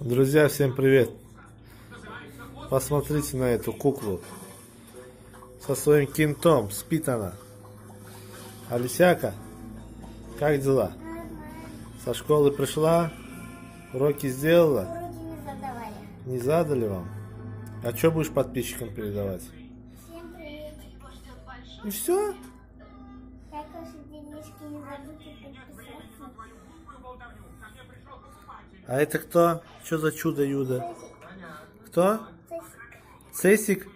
Друзья, всем привет! Посмотрите на эту куклу. Со своим кентом. Спит она. Алисяка, как дела? Со школы пришла? Уроки сделала? Уроки не задавали. Не задали вам? А что будешь подписчикам передавать? Всем привет. И все? Как ваши денежки не забудьте подписаться. А это кто? Что за чудо-юдо? Кто? Цесик.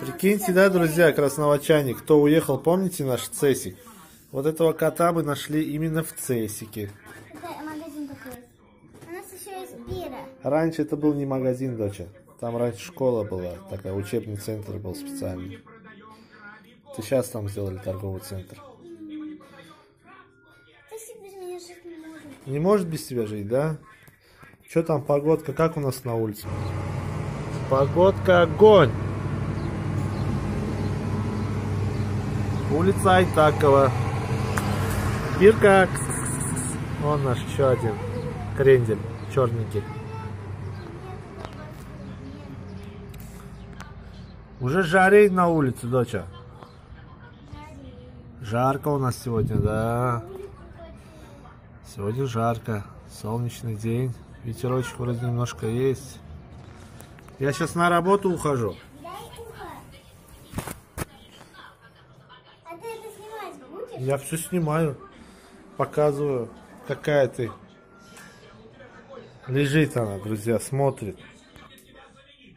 Прикиньте, да, друзья, красновочане, кто уехал, помните наш Цесик? Вот этого кота мы нашли именно в Цесике. Раньше это был не магазин, доча. Там раньше школа была, такая учебный центр был специальный. Ты сейчас там сделали торговый центр. Меня жить не может. Не может без тебя жить, да? Что там погодка, как у нас на улице? Погодка огонь! Улица Айтакова. Бирка. Он наш еще один крендель, черненький. Уже жарей на улице, доча. Жарко у нас сегодня, да. Сегодня жарко, солнечный день, ветерочек вроде немножко есть. Я сейчас на работу ухожу. А? Я все снимаю, показываю, какая ты. Лежит она, друзья, смотрит.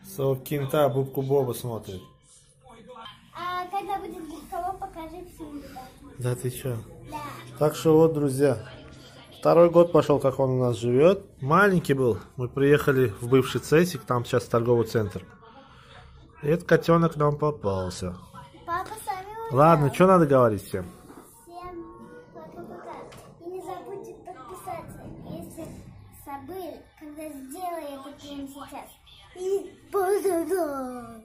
Своего кента, бубку Боба смотрит. А когда будет кого покажи всем. Да ты чё? Да. Так что вот, друзья, второй год пошел, как он у нас живет. Маленький был. Мы приехали в бывший Цесик, там сейчас торговый центр. И этот котенок нам попался. Папа сами Ладно, что надо говорить всем? Всем пока-пока. И не забудьте подписаться, если забыли, когда сделали это прямо сейчас. И позадан.